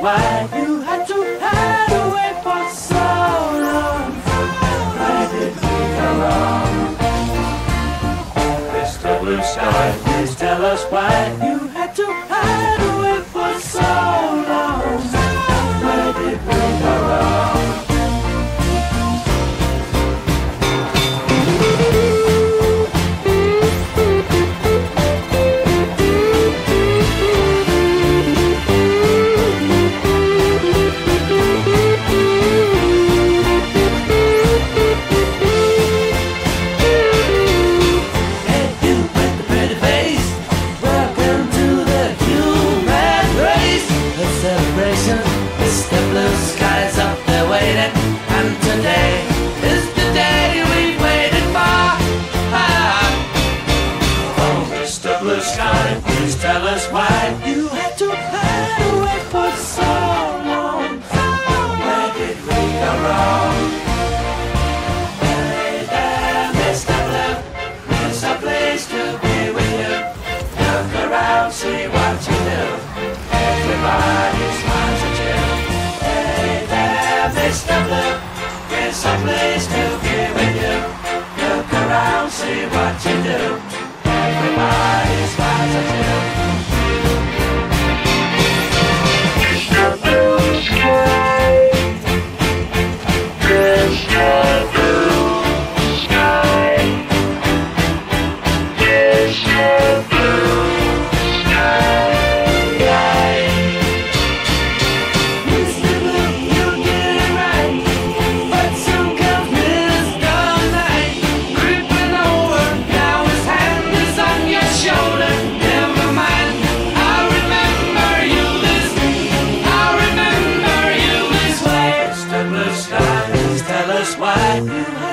why you had to hide away for so long. Where did we go wrong? Mr. Blue Sky, please tell us why A celebration. It's the blue skies up there waiting. And today is the day we've waited for. Ah. Oh, Mr. Blue Sky, please tell us why you had to hide Mr. Blue. Place to be with you. Look around, see what you do. why.